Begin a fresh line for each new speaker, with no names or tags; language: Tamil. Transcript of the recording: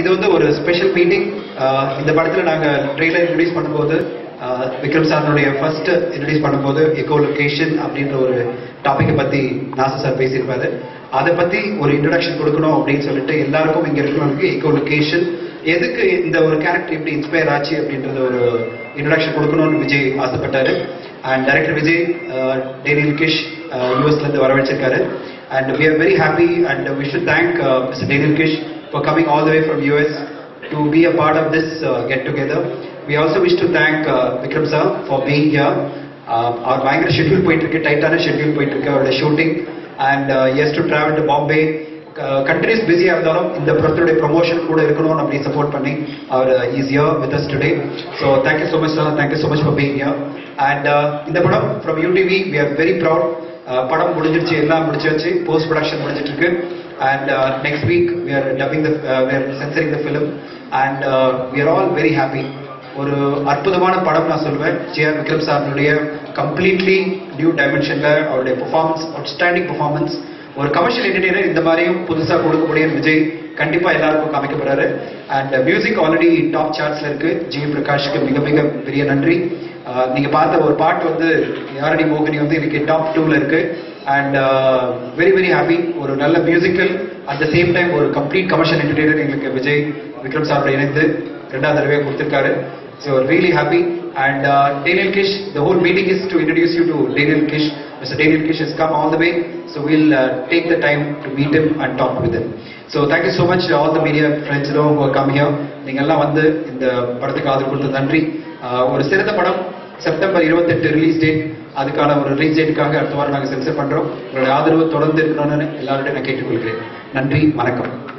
இது வந்து ஒரு ஸ்பெஷல் மீட்டிங் இந்த படத்தில் நாங்கள் ட்ரெய்லர் இன்ட்ரடியூஸ் பண்ணும்போது விக்ரம் சாரனுடைய ஃபர்ஸ்ட் இன்ட்ரடியூஸ் பண்ணும்போது எக்கோ லொகேஷன் அப்படின்ற ஒரு டாப்பிக்கை பற்றி நாசா சார் பேசியிருப்பாரு. அதை பற்றி ஒரு இன்ட்ரடக்ஷன் கொடுக்கணும் அப்படின்னு சொல்லிட்டு எல்லாருக்கும் இங்கே இருக்கிறவங்களுக்கு எக்கோ லொகேஷன் எதுக்கு இந்த ஒரு கேரக்டர் எப்படி இன்ஸ்பயர் ஆச்சு அப்படின்றத ஒரு இன்ட்ரடக்ஷன் கொடுக்கணும்னு Vijay ஆசைப்பட்டாரு. And director Vijay Daniel Kish யூஎஸ்லேருந்து வரவழைச்சிருக்காரு. And we are very happy and wish thank mister Daniel Kish for coming all the way from US to be a part of this get together we also wish to thank Vikram sir for being here அவர் பயங்கர ஷெட்யூல் போயிட்டு இருக்கு டைட்டான ஷெட்யூல் போயிட்டு இருக்கு அவரோட shooting and has to travel to Bombay continuous பிஸியாக இருந்தாலும் இந்த படத்துடைய ப்ரொமோஷன் கூட இருக்கணும்னு அப்படி சப்போர்ட் பண்ணி அவர் is here with us today so thank you so much sir thank you so much for being here and இந்த படம் from UTV we are very proud படம் முடிஞ்சிருச்சு எல்லாம் முடிச்சாச்சு போஸ்ட் ப்ரொடக்ஷன் முடிஞ்சிட்டு இருக்கு and next week dubbing the uh, dubbing the are censoring the the film and we are all very happy ஒரு அற்புதமான படம் நான் சொல்வேன். ஜே ஆர் விக்ரம் சார்னுடைய கம்ப்ளீட்லி நியூ டைமென்ஷன்ல அவருடைய பெர்ஃபார்மன்ஸ் அவுட்ஸ்டாண்டிங் பெர்ஃபார்மன்ஸ் ஒரு கமர்ஷியல் என்டர்டெய்னர் இந்த மாதிரியும் புதுசா கொடுக்கக்கூடிய விஜய் கண்டிப்பா எல்லாருக்கும் காமிக்க போறாரு அண்ட் மியூசிக் ஆல்ரெடி டாப் சார்ட்ஸ்ல இருக்கு. ஜி பிரகாஷ்க்கு மிக மிக பெரிய நன்றி. நீங்க பார்த்த ஒரு பாட்டு வந்து யாரடி மோகினி வந்து இன்னைக்கு டாப் டூல இருக்கு. அண்ட் வெரி வெரி ஹாப்பி ஒரு நல்ல musical at the same time ஒரு கம்ப்ளீட் கமர்ஷியல் என்டர்டெய்னர் எங்களுக்கு விஜய் விக்ரம் சாப்பிட இணைந்து ரெண்டாவது தடவையாக கொடுத்துருக்காரு. So really happy and Daniel Kish the whole meeting is to introduce you to Daniel Kish mister Daniel Kish is come all the way so will take the time to meet him and talk with him. So thank you so much all the media friends உங்கள் கம்மியாக நீங்கள் எல்லாம் வந்து இந்த படத்துக்கு ஆதரவு கொடுத்த நன்றி. ஒரு சிறந்த படம். செப்டம்பர் இருபத்தெட்டு ரிலீஸ் டேட் அதுக்கான ஒரு ரிலீஸ் டேட்டுக்காக அடுத்த வாரம் நாங்கள் சென்சர் பண்றோம். உங்களுடைய ஆதரவு தொடர்ந்து இருக்கணும்னு எல்லாருடைய நான் கேட்டுக்கொள்கிறேன். நன்றி வணக்கம்.